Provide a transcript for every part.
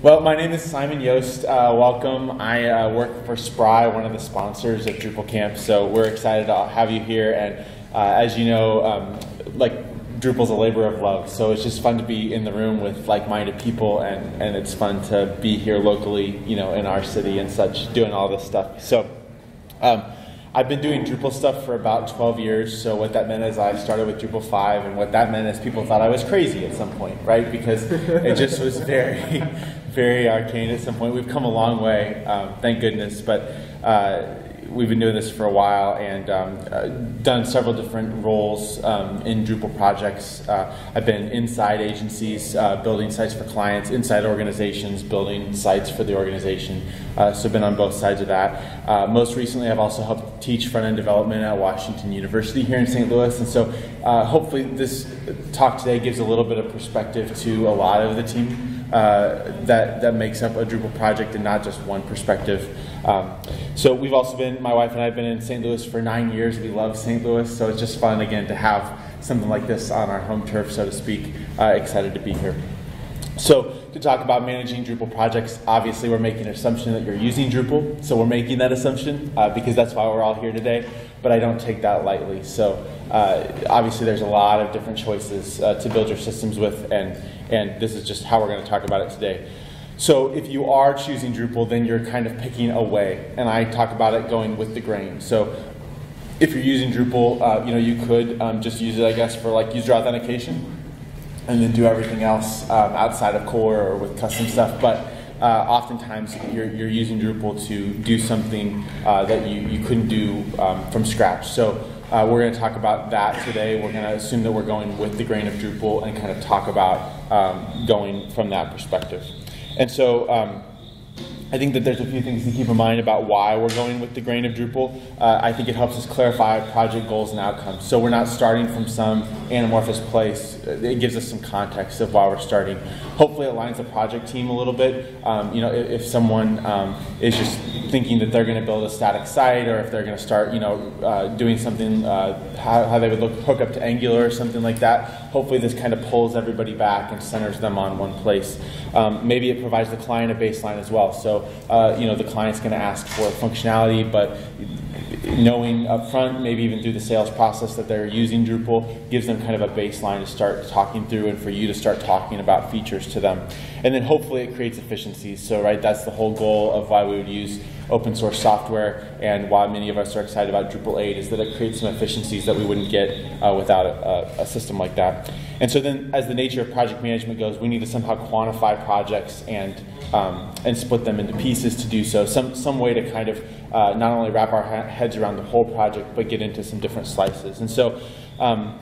Well, my name is Simon Yost. Uh, welcome. I uh, work for Spry, one of the sponsors of Drupal Camp. So we're excited to have you here. And uh, as you know, um, like Drupal's a labor of love. So it's just fun to be in the room with like-minded people, and, and it's fun to be here locally, you know, in our city and such, doing all this stuff. So. Um, I've been doing Drupal stuff for about 12 years. So what that meant is I started with Drupal 5, and what that meant is people thought I was crazy at some point, right? Because it just was very, very arcane at some point. We've come a long way, um, thank goodness. But uh, we've been doing this for a while and um, uh, done several different roles um, in Drupal projects. Uh, I've been inside agencies, uh, building sites for clients, inside organizations, building sites for the organization. Uh, so I've been on both sides of that. Uh, most recently, I've also helped teach front-end development at Washington University here in St. Louis. And so hopefully this talk today gives a little bit of perspective to a lot of the team that, that makes up a Drupal project and not just one perspective. Um, so we've also been, my wife and I have been in St. Louis for nine years. We love St. Louis, so it's just fun again to have something like this on our home turf, so to speak. Uh, excited to be here. So to talk about managing Drupal projects, obviously we're making an assumption that you're using Drupal, so we're making that assumption uh, because that's why we're all here today, but I don't take that lightly. So uh, obviously there's a lot of different choices uh, to build your systems with, and, and this is just how we're going to talk about it today. So if you are choosing Drupal, then you're kind of picking a way, and I talk about it going with the grain. So if you're using Drupal, uh, you know you could um, just use it, I guess, for like user authentication, and then do everything else um, outside of core or with custom stuff. But uh, oftentimes you're, you're, using Drupal to do something uh, that you, you couldn't do um, from scratch. So uh, we're going to talk about that today. We're going to assume that we're going with the grain of Drupal and kind of talk about um, going from that perspective. And so um, I think that there's a few things to keep in mind about why we're going with the grain of Drupal. Uh, I think it helps us clarify project goals and outcomes. So we're not starting from some anamorphous place. It gives us some context of why we're starting. Hopefully, it aligns the project team a little bit. Um, you know, if, if someone um, is just thinking that they're going to build a static site, or if they're going to start, you know, uh, doing something uh, how, how, they would look hook up to Angular or something like that. Hopefully, this kind of pulls everybody back and centers them on one place. Um, maybe it provides the client a baseline as well. So uh, you know, the client's going to ask for functionality, but knowing upfront, maybe even through the sales process that they're using Drupal, gives them kind of a baseline to start talking through and for you to start talking about features to them. And then hopefully it creates efficiencies. So, right, that's the whole goal of why we would use open source software and why many of us are excited about Drupal 8 is that it creates some efficiencies that we wouldn't get uh, without a, a, system like that. And so then as the nature of project management goes, we need to somehow quantify projects and um, and split them into pieces to do so. Some, some way to kind of uh, not only wrap our heads around the whole project, but get into some different slices. And so um,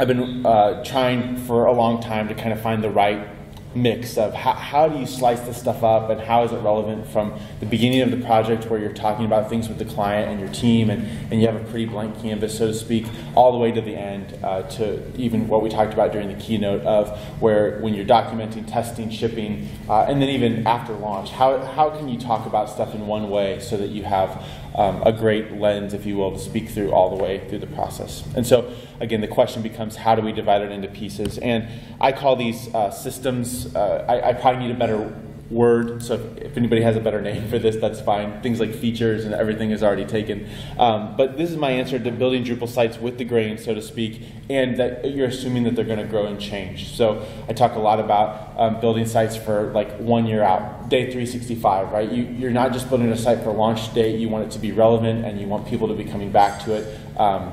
I've been uh, trying for a long time to kind of find the right mix of how, how do you slice this stuff up and how is it relevant from the beginning of the project where you're talking about things with the client and your team and, and you have a pretty blank canvas, so to speak, all the way to the end uh, to even what we talked about during the keynote of where when you're documenting, testing, shipping, uh, and then even after launch, how, how can you talk about stuff in one way so that you have um, a great lens, if you will, to speak through all the way through the process. And so, again, the question becomes how do we divide it into pieces? And I call these uh, systems, uh, I, I, probably need a better word, so if, if, anybody has a better name for this, that's fine. Things like features and everything is already taken. Um, but this is my answer to building Drupal sites with the grain, so to speak, and that you're assuming that they're going to grow and change. So I talk a lot about um, building sites for like one year out, day 365, right? You, you're not just building a site for launch date, you want it to be relevant and you want people to be coming back to it. Um,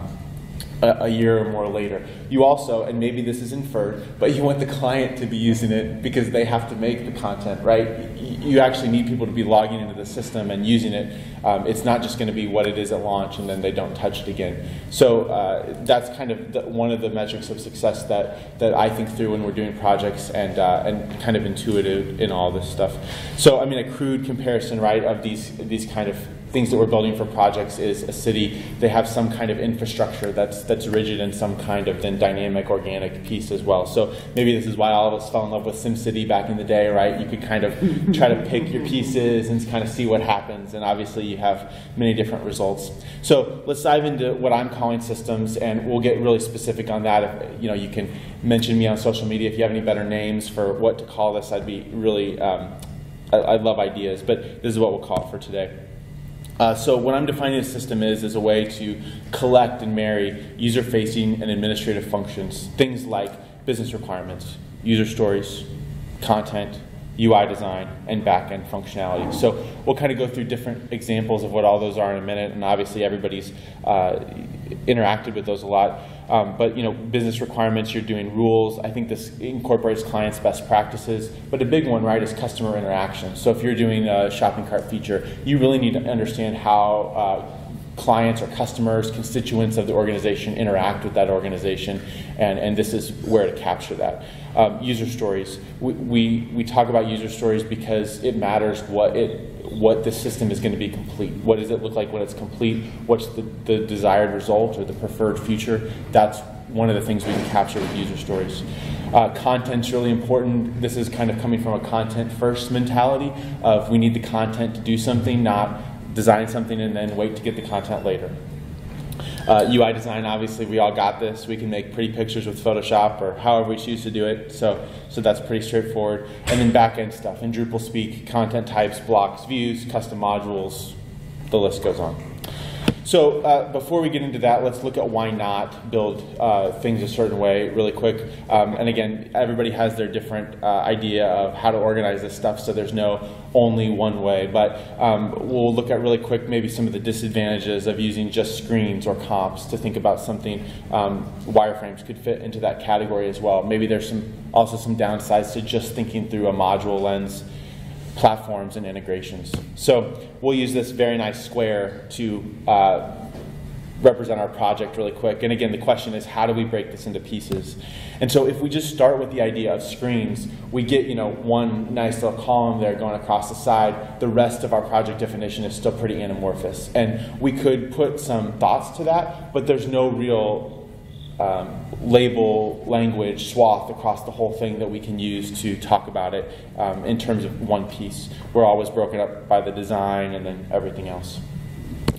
a, year or more later. You also, and maybe this is inferred, but you want the client to be using it because they have to make the content, right? You actually need people to be logging into the system and using it. Um, it's not just going to be what it is at launch and then they don't touch it again. So uh, that's kind of the, one of the metrics of success that, that I think through when we're doing projects and, uh, and kind of intuitive in all this stuff. So, I mean, a crude comparison, right, of these, these kind of things that we're building for projects is a city, they have some kind of infrastructure that's, that's rigid and some kind of then dynamic organic piece as well. So maybe this is why all of us fell in love with SimCity back in the day, right? You could kind of try to pick your pieces and kind of see what happens. And obviously you have many different results. So let's dive into what I'm calling systems and we'll get really specific on that. If, you know, you can mention me on social media if you have any better names for what to call this. I'd be really um, I, I love ideas, but this is what we'll call it for today. Uh, so what I'm defining a system is is a way to collect and marry user-facing and administrative functions, things like business requirements, user stories, content, UI design, and back-end functionality. So we'll kind of go through different examples of what all those are in a minute, and obviously everybody's uh, interacted with those a lot. Um, but you know, business requirements, you're doing rules. I think this incorporates clients' best practices. But a big one, right, is customer interaction. So if you're doing a shopping cart feature, you really need to understand how uh, clients or customers, constituents of the organization interact with that organization, and, and this is where to capture that. Um, user stories. We, we, we talk about user stories because it matters what it what the system is going to be complete. What does it look like when it's complete? What's the, the desired result or the preferred future? That's one of the things we can capture with user stories. Uh, content's really important. This is kind of coming from a content first mentality of we need the content to do something, not design something and then wait to get the content later. Uh, UI design, obviously, we all got this. We can make pretty pictures with Photoshop or however we choose to do it. So, so that's pretty straightforward. And then backend stuff in Drupal speak, content types, blocks, views, custom modules, the list goes on. So uh, before we get into that, let's look at why not build uh, things a certain way really quick. Um, and again, everybody has their different uh, idea of how to organize this stuff, so there's no only one way. But um, we'll look at really quick maybe some of the disadvantages of using just screens or comps to think about something. Um, wireframes could fit into that category as well. Maybe there's some also some downsides to just thinking through a module lens platforms and integrations. So we'll use this very nice square to uh, represent our project really quick. And again, the question is, how do we break this into pieces? And so if we just start with the idea of screens, we get you know one nice little column there going across the side. The rest of our project definition is still pretty anamorphous. And we could put some thoughts to that, but there's no real um, label language swath across the whole thing that we can use to talk about it um, in terms of one piece. We're always broken up by the design and then everything else.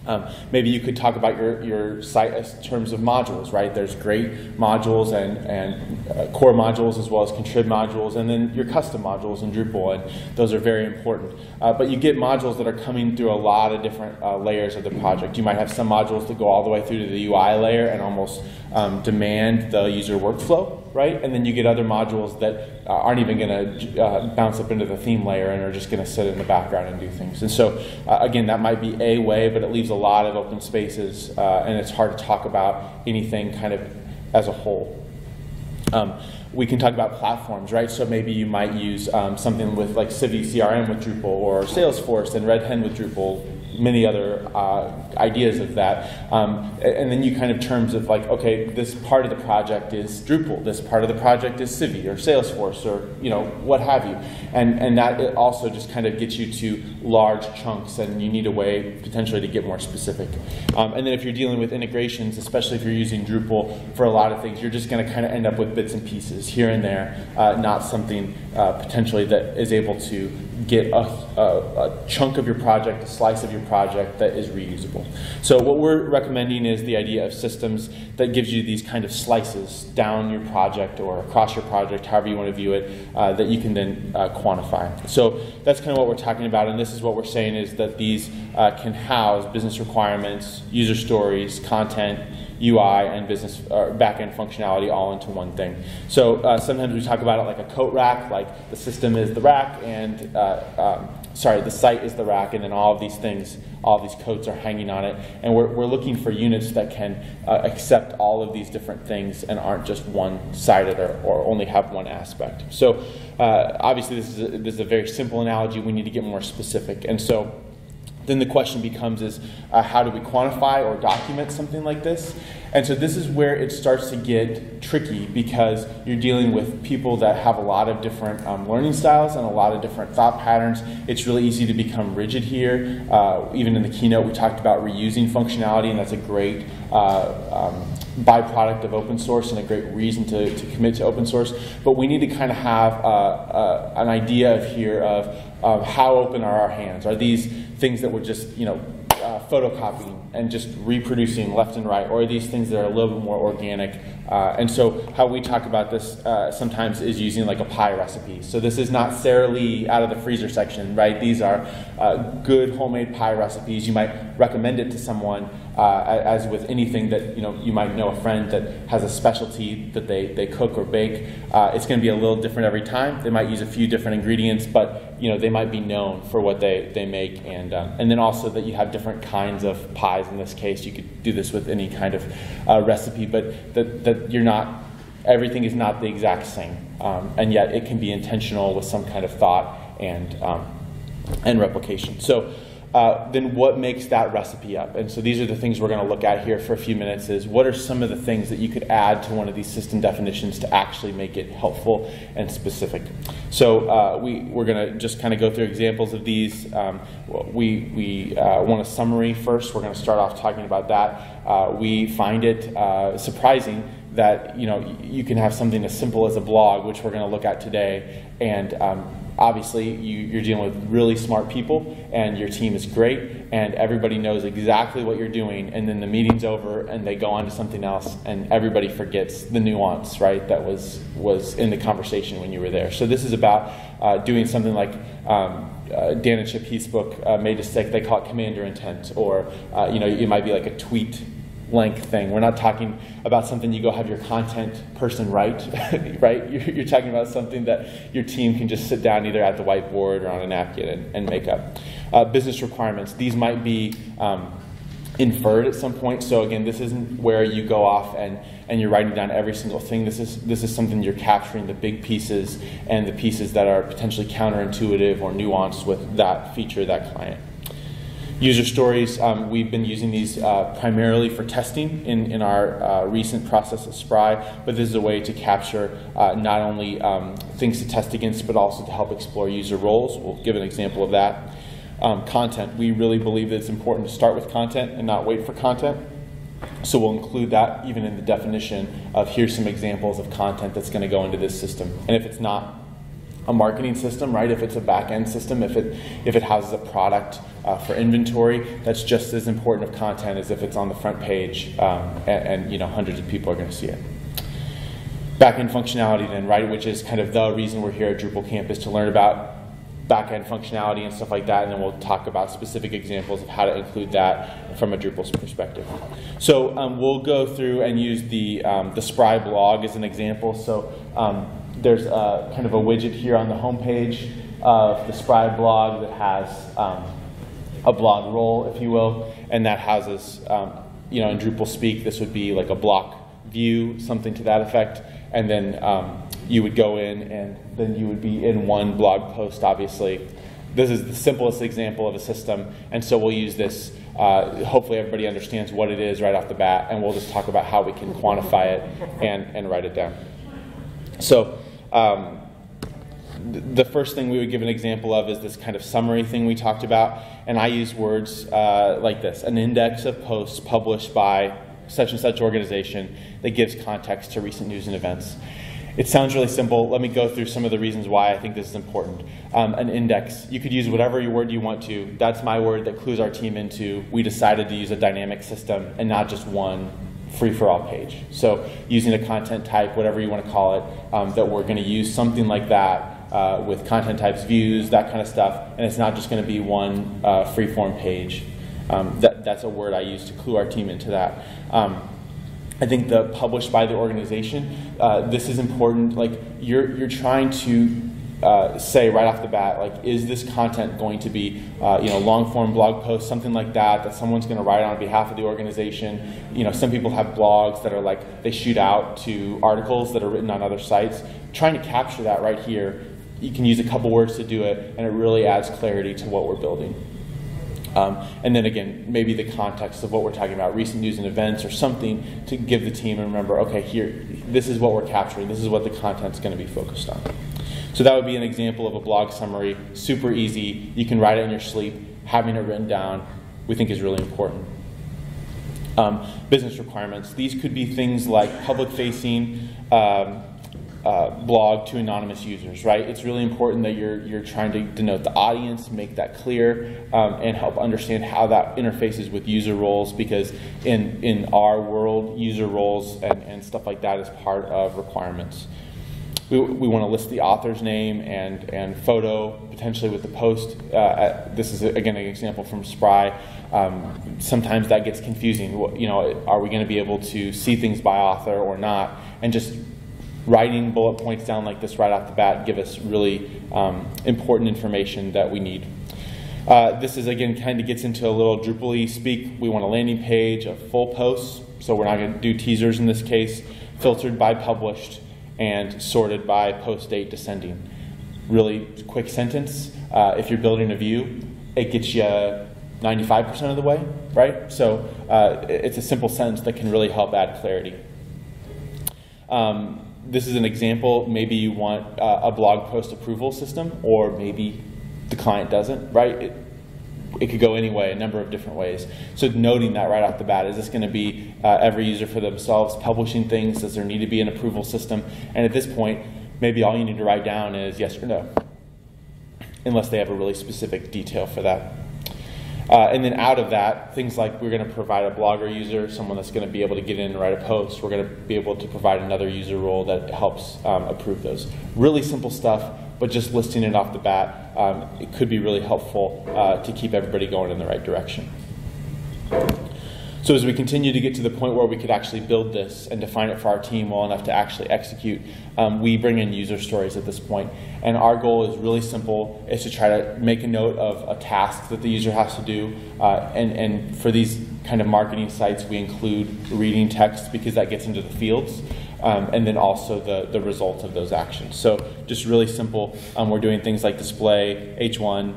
Um, maybe you could talk about your, your site in terms of modules, right? There's great modules and, and uh, core modules as well as contrib modules, and then your custom modules in Drupal, and those are very important. Uh, but you get modules that are coming through a lot of different uh, layers of the project. You might have some modules that go all the way through to the UI layer and almost um, demand the user workflow, right? And then you get other modules that uh, aren't even going to uh, bounce up into the theme layer and are just going to sit in the background and do things. And so, uh, again, that might be a way, but it leaves a lot of open spaces, uh, and it's hard to talk about anything kind of as a whole. Um, we can talk about platforms, right? So maybe you might use um, something with like Civi CRM with Drupal or Salesforce and RedHen with Drupal many other uh, ideas of that. Um, and then you kind of terms of like, okay, this part of the project is Drupal, this part of the project is Civi or Salesforce or you know what have you, and and that also just kind of gets you to large chunks, and you need a way potentially to get more specific. Um, and then if you're dealing with integrations, especially if you're using Drupal for a lot of things, you're just going to kind of end up with bits and pieces here and there, uh, not something uh, potentially that is able to get a, a, a, chunk of your project, a slice of your project that is reusable. So what we're recommending is the idea of systems that gives you these kind of slices down your project or across your project, however you want to view it, uh, that you can then uh, quantify. So that's kind of what we're talking about, and this is what we're saying is that these uh, can house business requirements, user stories, content, UI and business or backend functionality all into one thing. So uh, sometimes we talk about it like a coat rack, like the system is the rack, and uh, um, sorry, the site is the rack, and then all of these things, all these coats are hanging on it. And we're, we're looking for units that can uh, accept all of these different things and aren't just one-sided or, or only have one aspect. So uh, obviously this is, a, this is a very simple analogy. We need to get more specific. And so then the question becomes is uh, how do we quantify or document something like this? And so this is where it starts to get tricky because you're dealing with people that have a lot of different um, learning styles and a lot of different thought patterns. It's really easy to become rigid here. Uh, even in the keynote we talked about reusing functionality and that's a great uh, um, byproduct of open source and a great reason to, to commit to open source. But we need to kind of have uh, uh, an idea of here of, of how open are our hands? Are these things that we're just, you know, uh, photocopying and just reproducing left and right, or these things that are a little bit more organic uh, and so, how we talk about this uh, sometimes is using like a pie recipe. So, this is not Sara Lee out of the freezer section, right? These are uh, good homemade pie recipes. You might recommend it to someone, uh, as with anything that you know, you might know a friend that has a specialty that they, they cook or bake. Uh, it's going to be a little different every time. They might use a few different ingredients, but you know, they might be known for what they, they make. And, um, and then also that you have different kinds of pies in this case. You could do this with any kind of uh, recipe, but that, that you're not, everything is not the exact same. Um, and yet it can be intentional with some kind of thought and, um, and replication. So uh, then what makes that recipe up? And so these are the things we're going to look at here for a few minutes is what are some of the things that you could add to one of these system definitions to actually make it helpful and specific. So uh, we, we're going to just kind of go through examples of these. Um, we we uh, want a summary first. We're going to start off talking about that. Uh, we find it uh, surprising that you know you can have something as simple as a blog, which we're going to look at today, and um, obviously you, are dealing with really smart people and your team is great and everybody knows exactly what you're doing and then the meeting's over and they go on to something else and everybody forgets the nuance right that was was in the conversation when you were there. So this is about uh, doing something like um, uh, Dan and Chip Heath's book uh, Made to Stick they call it commander intent or uh, you know it might be like a tweet length thing. We're not talking about something you go have your content person write, right? You're, you're, talking about something that your team can just sit down either at the whiteboard or on a napkin and, and make up. Uh, business requirements. These might be um, inferred at some point. So again, this isn't where you go off and, and you're writing down every single thing. This is this is something you're capturing the big pieces and the pieces that are potentially counterintuitive or nuanced with that feature, that client. User stories, um, we've been using these uh, primarily for testing in, in our uh, recent process of Spry, but this is a way to capture uh, not only um, things to test against, but also to help explore user roles. We'll give an example of that. Um, content, we really believe that it's important to start with content and not wait for content. So we'll include that even in the definition of here's some examples of content that's going to go into this system. And if it's not a marketing system, right? If it's a back end system, if it if it houses a product uh, for inventory, that's just as important of content as if it's on the front page um, and, and, you know hundreds of people are going to see it. Back end functionality, then, right? Which is kind of the reason we're here at Drupal Camp is to learn about back end functionality and stuff like that, and then we'll talk about specific examples of how to include that from a Drupal perspective. So um, we'll go through and use the um, the Spry blog as an example. So um, there's a, kind of a widget here on the homepage of the Spry blog that has um, a blog roll, if you will, and that houses, um, you know, in Drupal speak, this would be like a block view, something to that effect, and then um, you would go in and then you would be in one blog post, obviously. This is the simplest example of a system, and so we'll use this. Uh, hopefully, everybody understands what it is right off the bat, and we'll just talk about how we can quantify it and, and write it down. So, um, the first thing we would give an example of is this kind of summary thing we talked about, and I use words uh, like this an index of posts published by such and such organization that gives context to recent news and events. It sounds really simple. Let me go through some of the reasons why I think this is important. Um, an index, you could use whatever word you want to. That's my word that clues our team into. We decided to use a dynamic system and not just one free for all page. So using a content type, whatever you want to call it, um, that we're going to use something like that uh, with content types, views, that kind of stuff, and it's not just going to be one uh, free form page. Um, that, that's a word I use to clue our team into that. Um, I think the published by the organization, uh, this is important. Like you're, you're trying to uh, say right off the bat, like, is this content going to be, uh, you know, long form blog post, something like that, that someone's going to write on behalf of the organization? You know, some people have blogs that are like they shoot out to articles that are written on other sites. Trying to capture that right here, you can use a couple words to do it, and it really adds clarity to what we're building. Um, and then again, maybe the context of what we're talking about, recent news and events, or something to give the team and remember, okay, here, this is what we're capturing, this is what the content's going to be focused on. So that would be an example of a blog summary, super easy. You can write it in your sleep. Having it written down, we think is really important. Um, business requirements. These could be things like public facing, um, uh, blog to anonymous users, right? It's really important that you're, you're trying to denote the audience, make that clear, um, and help understand how that interfaces with user roles because in, in our world, user roles and, and stuff like that is part of requirements. We, we want to list the author's name and, and photo, potentially with the post. Uh, this is, again, an example from Spry. Um, sometimes that gets confusing. You know, are we going to be able to see things by author or not? And just writing bullet points down like this right off the bat give us really um, important information that we need. Uh, this is again kind of gets into a little Drupal speak. We want a landing page a full post, so we're not going to do teasers in this case, filtered by published and sorted by post date descending. Really quick sentence. Uh, if you're building a view, it gets you 95% of the way, right? So uh, it's a simple sentence that can really help add clarity. Um, this is an example. Maybe you want uh, a blog post approval system, or maybe the client doesn't, right? It, it could go any way, a number of different ways. So noting that right off the bat, is this going to be uh, every user for themselves publishing things? Does there need to be an approval system? And at this point, maybe all you need to write down is yes or no, unless they have a really specific detail for that. Uh, and then out of that, things like we're going to provide a blogger user, someone that's going to be able to get in and write a post. We're going to be able to provide another user role that helps um, approve those. Really simple stuff, but just listing it off the bat, um, it could be really helpful uh, to keep everybody going in the right direction. So as we continue to get to the point where we could actually build this and define it for our team well enough to actually execute, um, we bring in user stories at this point. And our goal is really simple, is to try to make a note of a task that the user has to do. Uh, and, and for these kind of marketing sites, we include reading text because that gets into the fields. Um, and then also the, the result of those actions. So just really simple. Um, we're doing things like display, H1,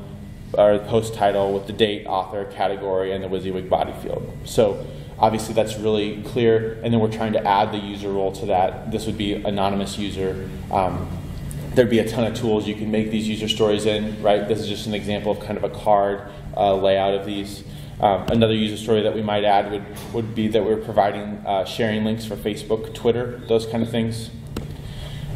or post title with the date, author, category, and the WYSIWYG body field. So obviously that's really clear, and then we're trying to add the user role to that. This would be anonymous user. Um, there'd be a ton of tools you can make these user stories in, right? This is just an example of kind of a card uh, layout of these. Um, another user story that we might add would, would be that we're providing uh, sharing links for Facebook, Twitter, those kind of things.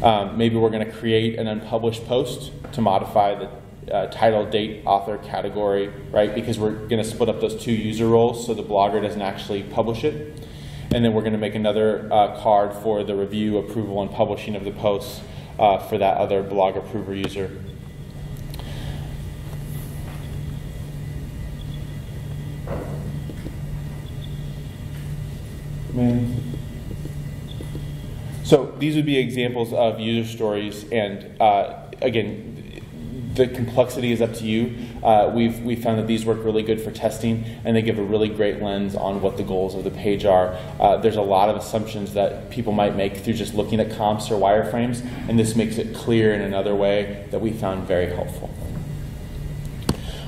Um, maybe we're going to create an unpublished post to modify the uh, title, date, author, category, right? Because we're going to split up those two user roles so the blogger doesn't actually publish it. And then we're going to make another uh, card for the review, approval, and publishing of the posts uh, for that other blog approver user. Man. So these would be examples of user stories, and uh, again, the complexity is up to you. Uh, we've, we found that these work really good for testing and they give a really great lens on what the goals of the page are. Uh, there's a lot of assumptions that people might make through just looking at comps or wireframes, and this makes it clear in another way that we found very helpful.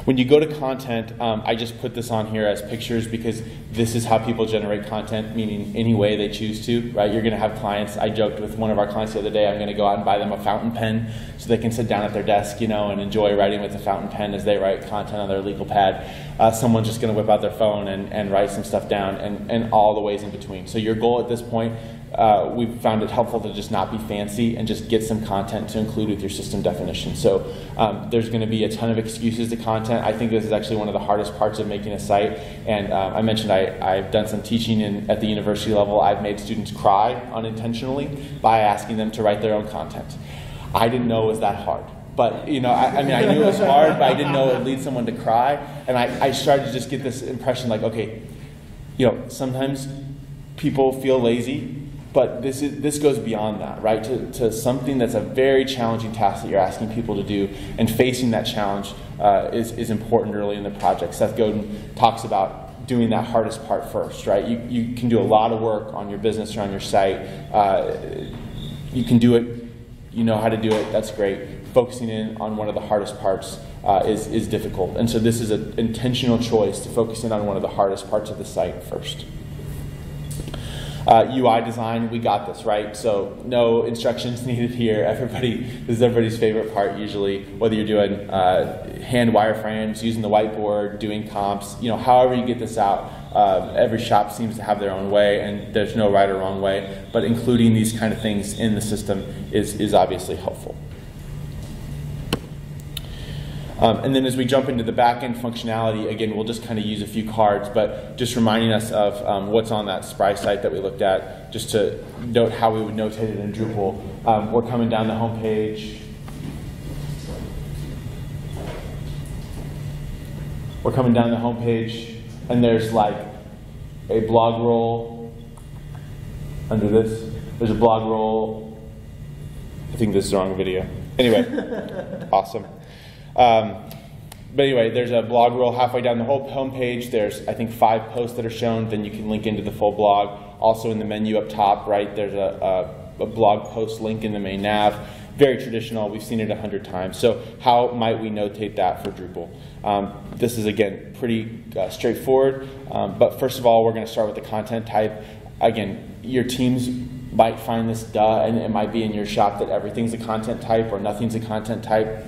When you go to content, um, I just put this on here as pictures because this is how people generate content, meaning any way they choose to, right? You're going to have clients. I joked with one of our clients the other day, I'm going to go out and buy them a fountain pen so they can sit down at their desk, you know, and enjoy writing with a fountain pen as they write content on their legal pad. Uh, someone's just going to whip out their phone and, and write some stuff down and, and all the ways in between. So your goal at this point uh, we've found it helpful to just not be fancy and just get some content to include with your system definition. So um, there's going to be a ton of excuses to content. I think this is actually one of the hardest parts of making a site. And uh, I mentioned I, have done some teaching in, at the university level. I've made students cry unintentionally by asking them to write their own content. I didn't know it was that hard. But you know, I, I mean, I knew it was hard, but I didn't know it would lead someone to cry. And I, I started to just get this impression, like, okay, you know, sometimes people feel lazy but this, is, this goes beyond that, right? To, to something that's a very challenging task that you're asking people to do, and facing that challenge uh, is, is important early in the project. Seth Godin talks about doing that hardest part first, right? You, you can do a lot of work on your business or on your site. Uh, you can do it, you know how to do it, that's great. Focusing in on one of the hardest parts uh, is, is difficult. And so this is an intentional choice to focus in on one of the hardest parts of the site first. Uh, UI design, we got this, right? So no instructions needed here. Everybody, this is everybody's favorite part usually, whether you're doing uh, hand wireframes, using the whiteboard, doing comps, you know, however you get this out. Uh, every shop seems to have their own way, and there's no right or wrong way, but including these kind of things in the system is, is obviously helpful. Um, and then as we jump into the back-end functionality, again, we'll just kind of use a few cards, but just reminding us of um, what's on that Spry site that we looked at, just to note how we would notate it in Drupal. Um, we're coming down the home page. We're coming down the home page, and there's like a blog roll under this. There's a blog roll. I think this is the wrong video. Anyway, awesome. Um, but anyway, there's a blog roll halfway down the whole homepage. There's, I think, five posts that are shown. Then you can link into the full blog. Also in the menu up top, right, there's a, a, a blog post link in the main nav. Very traditional. We've seen it a hundred times. So how might we notate that for Drupal? Um, this is, again, pretty uh, straightforward. Um, but first of all, we're going to start with the content type. Again, your teams might find this duh, and it might be in your shop that everything's a content type or nothing's a content type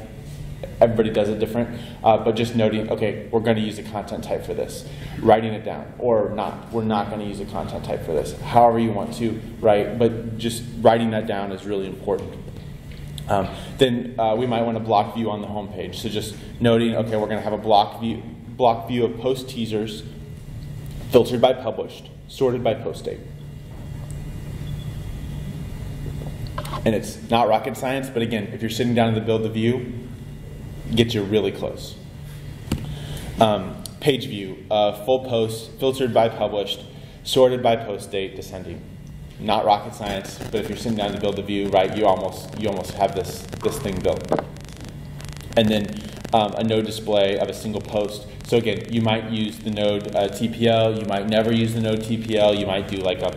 everybody does it different, uh, but just noting, okay, we're going to use a content type for this, writing it down, or not, we're not going to use a content type for this, however you want to, right? But just writing that down is really important. Um, then uh, we might want a block view on the home page. So just noting, okay, we're going to have a block view, block view of post teasers, filtered by published, sorted by post date. And it's not rocket science, but again, if you're sitting down to build the view, get you really close. Um, page view, uh, full post, filtered by published, sorted by post date, descending. Not rocket science, but if you're sitting down to build a view, right, you almost you almost have this this thing built. And then um, a node display of a single post. So again, you might use the node uh, TPL, you might never use the node TPL, you might do like a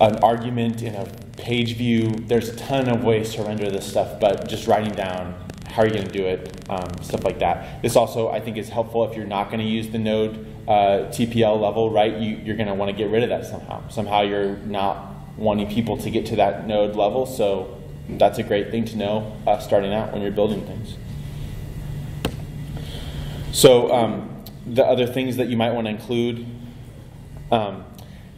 an argument in a page view. There's a ton of ways to render this stuff, but just writing down how are you going to do it, um, stuff like that. This also, I think, is helpful if you're not going to use the node uh, TPL level, right? You, are going to want to get rid of that somehow. Somehow you're not wanting people to get to that node level, so that's a great thing to know uh, starting out when you're building things. So um, the other things that you might want to include um,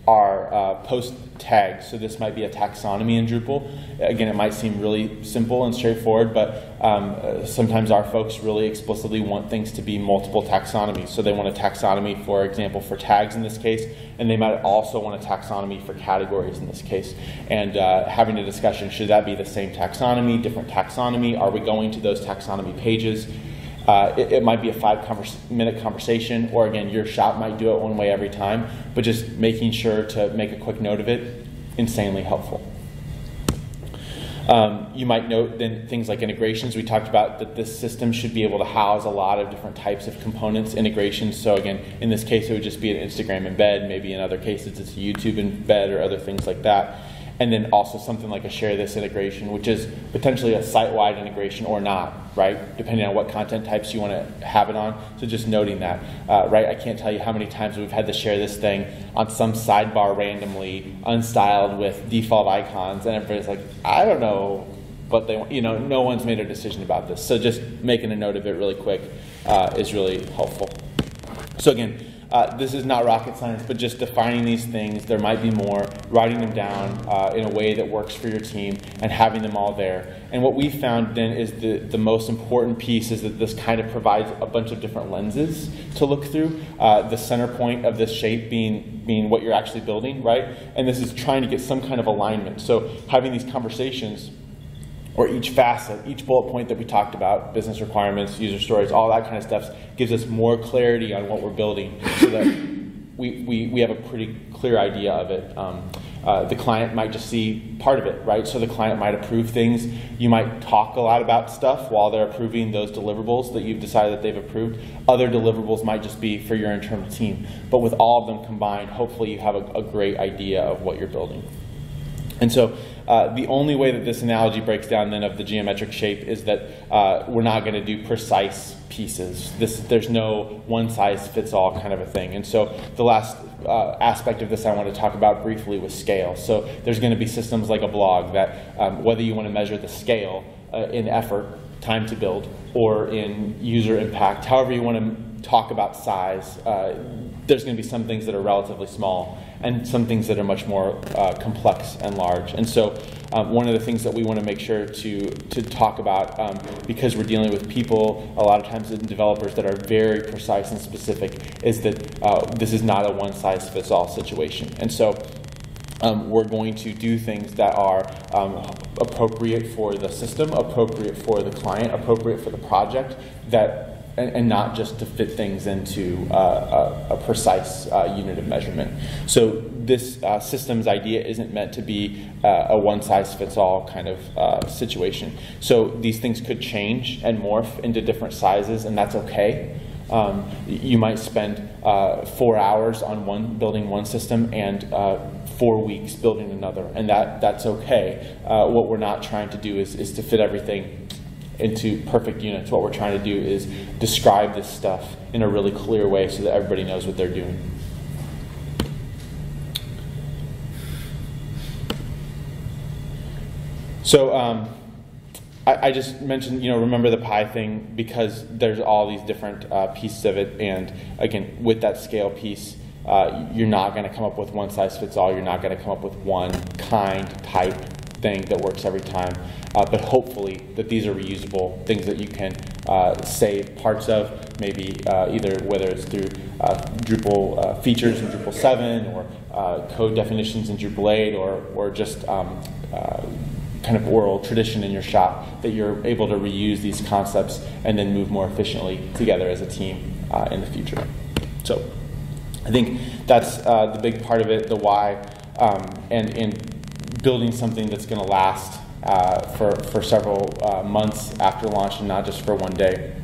are uh, post tags. So this might be a taxonomy in Drupal. Again, it might seem really simple and straightforward, but um, uh, sometimes our folks really explicitly want things to be multiple taxonomies. So they want a taxonomy, for example, for tags in this case, and they might also want a taxonomy for categories in this case. And uh, having a discussion, should that be the same taxonomy, different taxonomy? Are we going to those taxonomy pages? Uh, it, it, might be a five converse, minute conversation, or again, your shop might do it one way every time, but just making sure to make a quick note of it, insanely helpful. Um, you might note then things like integrations. We talked about that this system should be able to house a lot of different types of components, integrations. So again, in this case, it would just be an Instagram embed. Maybe in other cases, it's a YouTube embed or other things like that and then also something like a share this integration, which is potentially a site-wide integration or not, right? Depending on what content types you want to have it on. So just noting that, uh, right? I can't tell you how many times we've had to share this thing on some sidebar randomly, unstyled with default icons, and everybody's like, I don't know but they, you know, no one's made a decision about this. So just making a note of it really quick uh, is really helpful. So again, uh, this is not rocket science, but just defining these things. There might be more, writing them down uh, in a way that works for your team, and having them all there. And what we found then is the, the most important piece is that this kind of provides a bunch of different lenses to look through. Uh, the center point of this shape being, being what you're actually building, right? And this is trying to get some kind of alignment. So having these conversations or each facet, each bullet point that we talked about, business requirements, user stories, all that kind of stuff, gives us more clarity on what we're building so that we, we, we have a pretty clear idea of it. Um, uh, the client might just see part of it, right? So the client might approve things. You might talk a lot about stuff while they're approving those deliverables that you've decided that they've approved. Other deliverables might just be for your internal team. But with all of them combined, hopefully you have a, a great idea of what you're building. And so uh, the only way that this analogy breaks down then of the geometric shape is that uh, we're not going to do precise pieces. This, there's no one size fits all kind of a thing. And so the last uh, aspect of this I want to talk about briefly was scale. So there's going to be systems like a blog that um, whether you want to measure the scale uh, in effort, time to build, or in user impact, however you want to talk about size, uh, there's going to be some things that are relatively small and some things that are much more uh, complex and large. And so, um, one of the things that we want to make sure to to talk about, um, because we're dealing with people a lot of times and developers that are very precise and specific, is that uh, this is not a one size fits all situation. And so. Um, we're going to do things that are um, appropriate for the system, appropriate for the client, appropriate for the project, that and, and, not just to fit things into uh, a, a, precise uh, unit of measurement. So this uh, systems idea isn't meant to be uh, a one-size-fits-all kind of uh, situation. So these things could change and morph into different sizes, and that's okay. Um, you might spend uh, four hours on one building one system and four weeks building another, and that that's okay. what we're not trying to do is, is to fit everything into perfect units. What we're trying to do is describe this stuff in a really clear way so that everybody knows what they're doing. So um, I, I, just mentioned, you know, remember the pie thing because there's all these different uh, pieces of it, and again, with that scale piece, uh, you're not going to come up with one size fits all. You're not going to come up with one kind, type, thing that works every time. Uh, but hopefully that these are reusable things that you can uh, save parts of, maybe uh, either whether it's through uh, Drupal uh, features in Drupal 7 or code definitions in Drupal 8 or, or just um, kind of oral tradition in your shop that you're able to reuse these concepts and then move more efficiently together as a team in the future. So I think that's the big part of it, the why. Um, and, and building something that's going to last uh, for, for several uh, months after launch and not just for one day.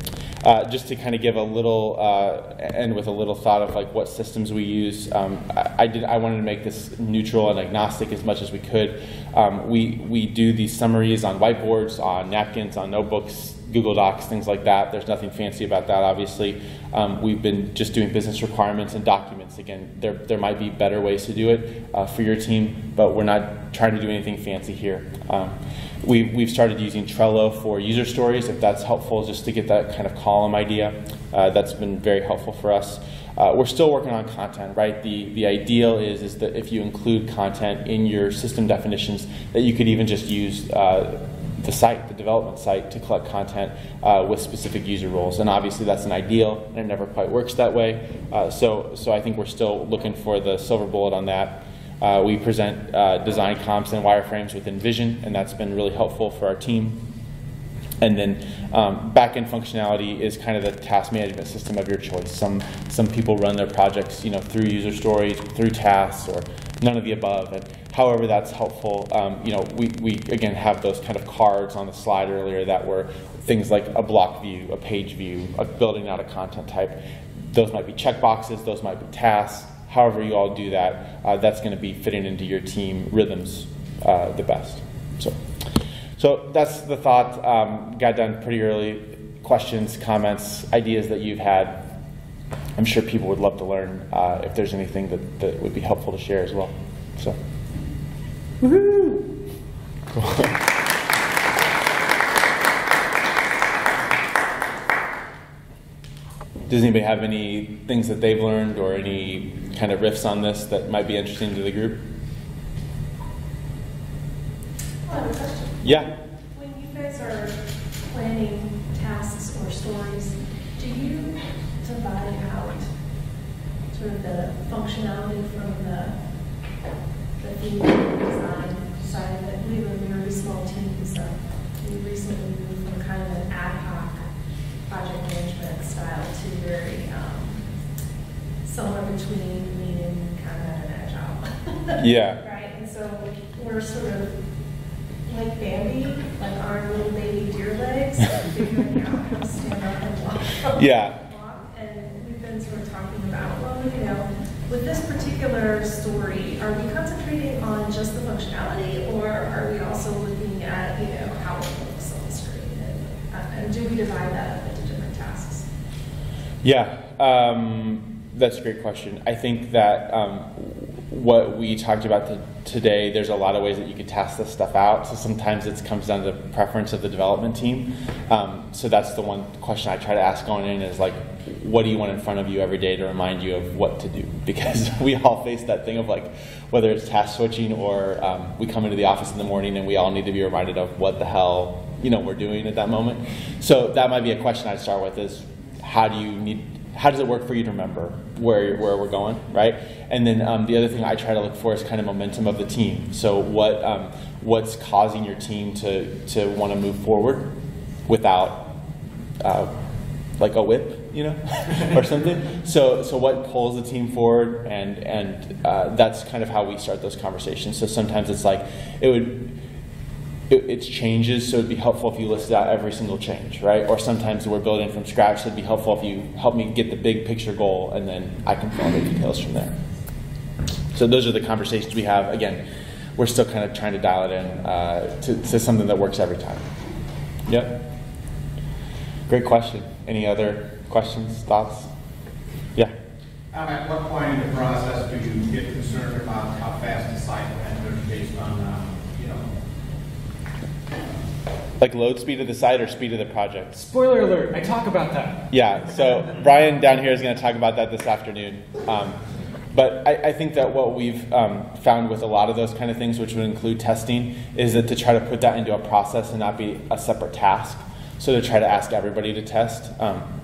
Uh, just to kind of give a little uh, end with a little thought of like what systems we use. Um, I, I, did I wanted to make this neutral and agnostic as much as we could. Um, we we do these summaries on whiteboards, on napkins, on notebooks, Google Docs, things like that. There's nothing fancy about that, obviously. Um, we've been just doing business requirements and documents. Again, there, there might be better ways to do it uh, for your team, but we're not trying to do anything fancy here. Um, we, we've started using Trello for user stories, if that's helpful, just to get that kind of column idea. Uh, that's been very helpful for us. Uh, we're still working on content, right? The, the ideal is, is that if you include content in your system definitions, that you could even just use uh, the site, the development site, to collect content uh, with specific user roles. And obviously, that's an ideal, and it never quite works that way. Uh, so, so I think we're still looking for the silver bullet on that. Uh, we present uh, design comps and wireframes with InVision, and that's been really helpful for our team. And then um, backend functionality is kind of the task management system of your choice. Some some people run their projects, you know, through user stories, through tasks, or none of the above. And however that's helpful, um, you know, we, we again have those kind of cards on the slide earlier that were things like a block view, a page view, a building out a content type. Those might be checkboxes, those might be tasks. However you all do that, uh, that's going to be fitting into your team rhythms uh, the best. So, so that's the thought. Um, got done pretty early. Questions, comments, ideas that you've had. I'm sure people would love to learn uh, if there's anything that, that would be helpful to share as well. So. Does anybody have any things that they've learned or any kind of riffs on this that might be interesting to the group? I have a question. Yeah. When you guys are planning tasks or stories, do you divide out sort of the functionality from the the theme We were a very small team, so we recently moved from kind of an ad hoc project management style to very um, somewhere between lean kind of an agile. Yeah. right, and so we're sort of like Bambi, like our little baby deer legs, figuring out how to stand up and walk. Yeah. And we've been sort of talking about, well, you know, with this particular story, are we concentrating on just the functionality, or are we also looking at, you know, how it looks on the screen? And, and do we divide that up into different tasks? Yeah, um, that's a great question. I think that um, what we talked about today, there's a lot of ways that you could test this stuff out. So sometimes it comes down to the preference of the development team. Um, so that's the one question I try to ask going in is like, what do you want in front of you every day to remind you of what to do? Because we all face that thing of like, whether it's task switching or um, we come into the office in the morning and we all need to be reminded of what the hell you know we're doing at that moment. So that might be a question I'd start with is how do you need how does it work for you to remember where, where we're going, right? And then um, the other thing I try to look for is kind of momentum of the team. So what um, what's causing your team to to want to move forward without uh, like a whip, you know, or something. So so what pulls the team forward, and and uh, that's kind of how we start those conversations. So sometimes it's like it would it, it's changes, so it'd be helpful if you listed out every single change, right? Or sometimes we're building from scratch, so it'd be helpful if you help me get the big picture goal, and then I can fill the details from there. So those are the conversations we have. Again, we're still kind of trying to dial it in uh, to, to something that works every time. Yep. Great question. Any other questions, thoughts? Yeah. Um, at what point in the process do you get concerned about how fast the site renders based on, um, you know, Like load speed of the site or speed of the project? Spoiler alert, I talk about that. Yeah, so Brian down here is going to talk about that this afternoon. Um, but I, I think that what we've um, found with a lot of those kind of things, which would include testing, is that to try to put that into a process and not be a separate task. So to try to ask everybody to test, um,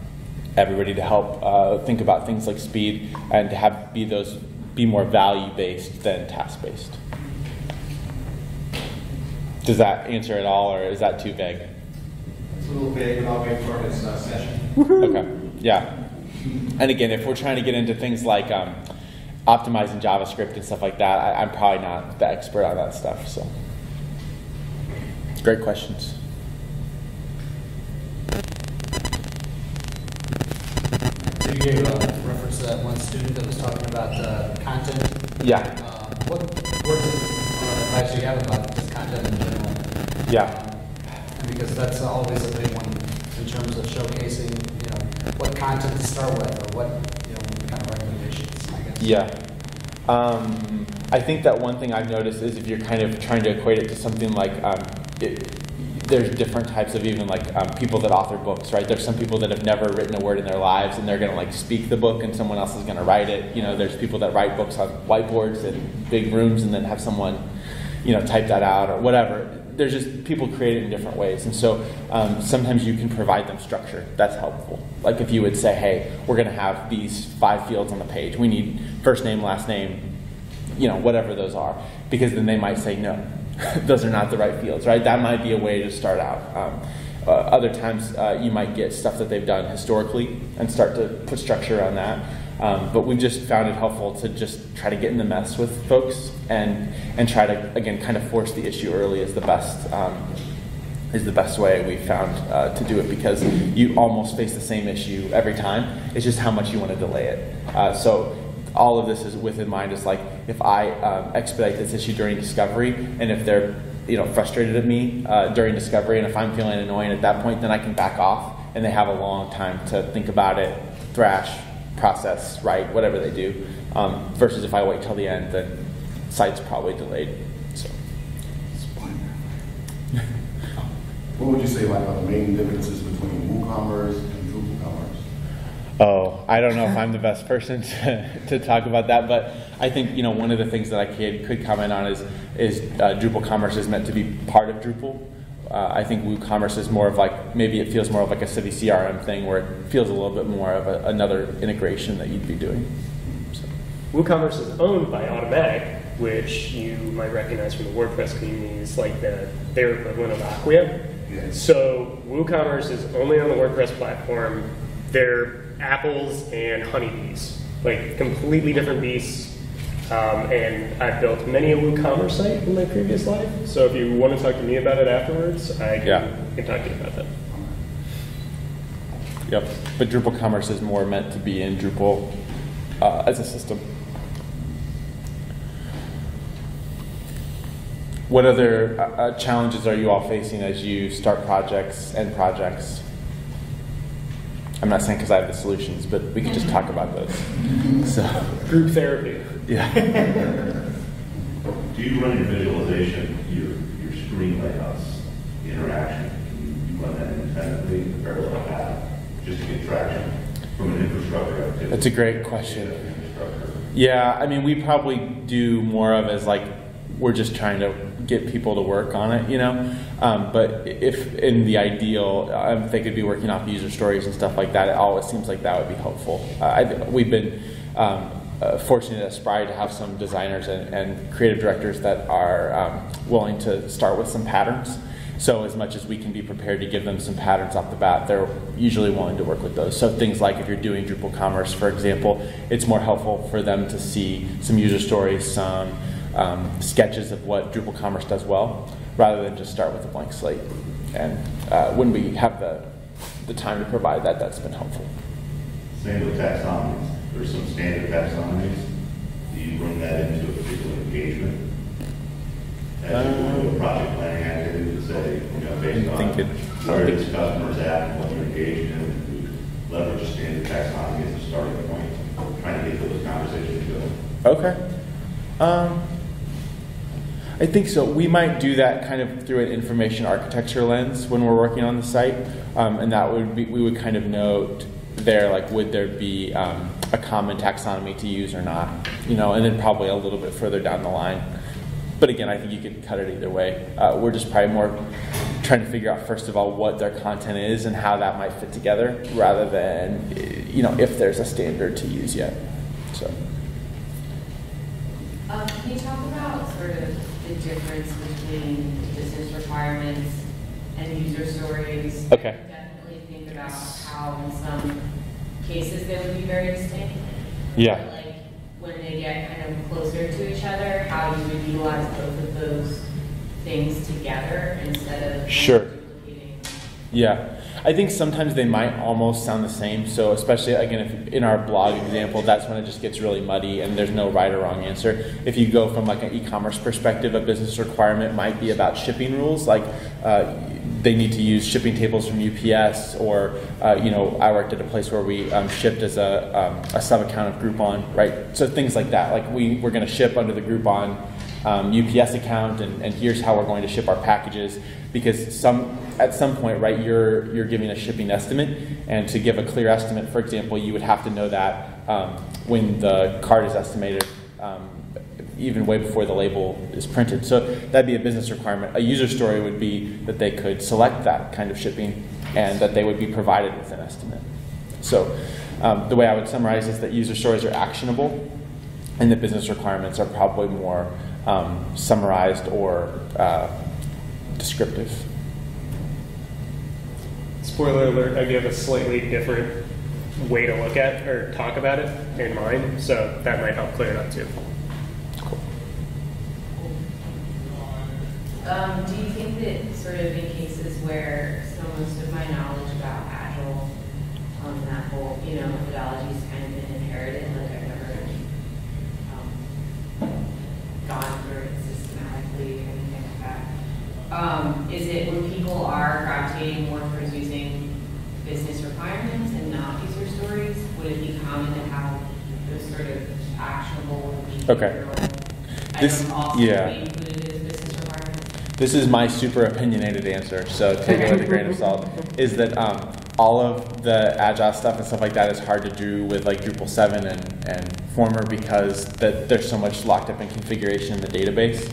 everybody to help uh, think about things like speed, and to have be those be more value based than task based. Does that answer it all, or is that too vague? it's a little vague, but I'll wait for this uh, session. Okay, yeah. And again, if we're trying to get into things like um, optimizing JavaScript and stuff like that, I, I'm probably not the expert on that stuff. So, great questions. So you gave a reference to that one student that was talking about uh, content. Yeah, Um, What words of uh, advice do you have about just content in general? yeah, Um, Because that's always a big one in terms of showcasing, you know, what content to start with or what, you know, kind of recommendations, I guess. yeah. Um, I think that one thing I've noticed is if you're kind of trying to equate it to something like um, it, there's different types of even like um, people that author books, right? There's some people that have never written a word in their lives, and they're going to like speak the book, and someone else is going to write it. You know, there's people that write books on whiteboards in big rooms, and then have someone, you know, type that out or whatever. There's just people create it in different ways, and so um, sometimes you can provide them structure. That's helpful. Like if you would say, "Hey, we're going to have these five fields on the page. We need first name, last name, you know, whatever those are, because then they might say no, those are not the right fields, right? That might be a way to start out. Um, uh, other times, uh, you might get stuff that they've done historically and start to put structure around that. Um, but we've just found it helpful to just try to get in the mess with folks and and try to again kind of force the issue early is the best um, is the best way we found uh, to do it because you almost face the same issue every time. It's just how much you want to delay it. Uh, so all of this is with in mind is like if I um, expedite this issue during discovery, and if they're you know frustrated at me uh, during discovery, and if I'm feeling annoying at that point, then I can back off, and they have a long time to think about it, thrash, process, write, whatever they do. Um, versus if I wait till the end, then site's probably delayed. So. What would you say like are the main differences between WooCommerce? Oh, I don't know if I'm the best person to, to talk about that, but I think you know one of the things that I could could comment on is is uh, Drupal Commerce is meant to be part of Drupal. Uh, I think WooCommerce is more of like maybe it feels more of like a CiviCRM thing where it feels a little bit more of a, another integration that you'd be doing. So, WooCommerce is owned by Automattic, which you might recognize from the WordPress community is like the, their equivalent of Acquia. Yes. So WooCommerce is only on the WordPress platform. They're apples and honeybees, like completely different beasts. Um, and I've built many a WooCommerce site in my previous life. So if you want to talk to me about it afterwards, I can, yeah. can talk to you about that. Yep, but Drupal Commerce is more meant to be in Drupal uh, as a system. What other uh, uh challenges are you all facing as you start projects and projects? I'm not saying because I have the solutions, but we could just talk about those. Mm-hmm. So, Group therapy. yeah. Do you run your visualization, your, your screen layouts, the interaction, you run that independently, parallel path, just to get traction from an infrastructure activity? That's a great question. Yeah, I mean, we probably do more of as like we're just trying to get people to work on it, you know. Um, but if in the ideal, um, if they could be working off user stories and stuff like that, it always seems like that would be helpful. Uh, I, we've been um, uh, fortunate at Spry to have some designers and, and creative directors that are um, willing to start with some patterns. So as much as we can be prepared to give them some patterns off the bat, they're usually willing to work with those. So things like if you're doing Drupal Commerce, for example, it's more helpful for them to see some user stories, some um, sketches of what Drupal Commerce does well, rather than just start with a blank slate. And uh, when we have the, the time to provide that, that's been helpful. Same with taxonomies. There's some standard taxonomies. Do you bring that into a particular engagement? As you go into a project planning activity to say, you know, based I on think it- where this customer's at and what you're engaged in, leverage standard taxonomy as a starting point, trying to get those conversations going. Okay. Um, I think so. We might do that kind of through an information architecture lens when we're working on the site, um, and that would be we would kind of note there like would there be um, a common taxonomy to use or not, you know, and then probably a little bit further down the line. But again, I think you could cut it either way. Uh, we're just probably more trying to figure out first of all what their content is and how that might fit together, rather than you know if there's a standard to use yet. So. Um, can you talk about sort of the difference between business requirements and user stories? Okay. Definitely think about how in some cases they would be very distinct. Yeah. But, Like, when they get kind of closer to each other, how you would utilize both of those things together instead of. Sure. Yeah, I think sometimes they might almost sound the same. So especially again, if in our blog example, that's when it just gets really muddy and there's no right or wrong answer. If you go from like an e-commerce perspective, a business requirement might be about shipping rules, like uh, they need to use shipping tables from UPS, or uh, you know, I worked at a place where we um, shipped as a, um, a sub account of Groupon, right? So things like that. Like we we're going to ship under the Groupon um, UPS account, and, and here's how we're going to ship our packages. Because some at some point, right, you're you're giving a shipping estimate, and to give a clear estimate, for example, you would have to know that um, when the card is estimated. Um, even way before the label is printed. So that'd be a business requirement. A user story would be that they could select that kind of shipping and that they would be provided with an estimate. So um, the way I would summarize is that user stories are actionable and the business requirements are probably more um, summarized or uh, descriptive. Spoiler alert, I have a slightly different way to look at or talk about it in mind, so that might help clear it up too. Um, do you think that sort of in cases where so most of my knowledge about Agile, um, that whole, you know, methodology's kind of been inherited, like I've never, um, gone through it systematically or anything like that. Um, is it when people are gravitating more towards using business requirements and not user stories, would it be common to have those sort of actionable Okay. This- also yeah. be included as business requirements? This is my super opinionated answer, so take it with a grain of salt. Is that um, all of the agile stuff and stuff like that is hard to do with like Drupal 7 and, and Former because that there's so much locked up in configuration in the database.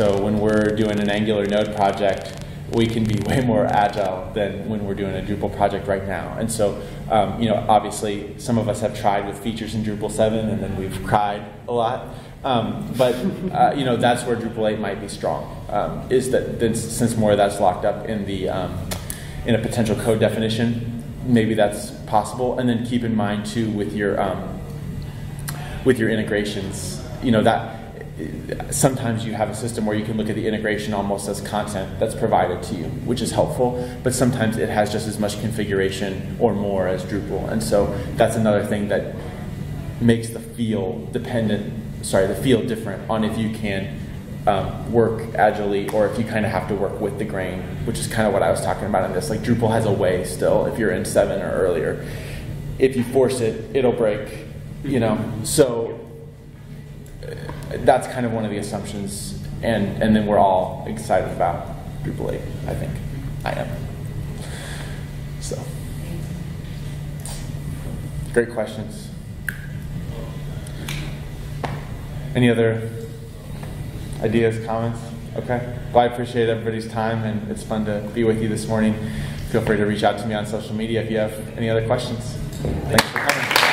So when we're doing an Angular Node project, we can be way more agile than when we're doing a Drupal project right now. And so, um, you know, obviously some of us have tried with features in Drupal 7 and then we've cried a lot. Um, but uh, you know that's where Drupal 8 might be strong. Um, is that since more of that's locked up in the um, in a potential code definition, maybe that's possible. And then keep in mind too with your um, with your integrations, you know that sometimes you have a system where you can look at the integration almost as content that's provided to you, which is helpful, but sometimes it has just as much configuration or more as Drupal. And so that's another thing that makes the feel dependent, sorry, the feel different on if you can um, work agilely, or if you kind of have to work with the grain, which is kind of what I was talking about in this. Like Drupal has a way still, if you're in seven or earlier, if you force it, it'll break. You know, so that's kind of one of the assumptions, and and then we're all excited about Drupal 8. I think I am. So, great questions. Any other ideas, comments? Okay. Well, I appreciate everybody's time, and it's fun to be with you this morning. Feel free to reach out to me on social media if you have any other questions. Thanks for coming.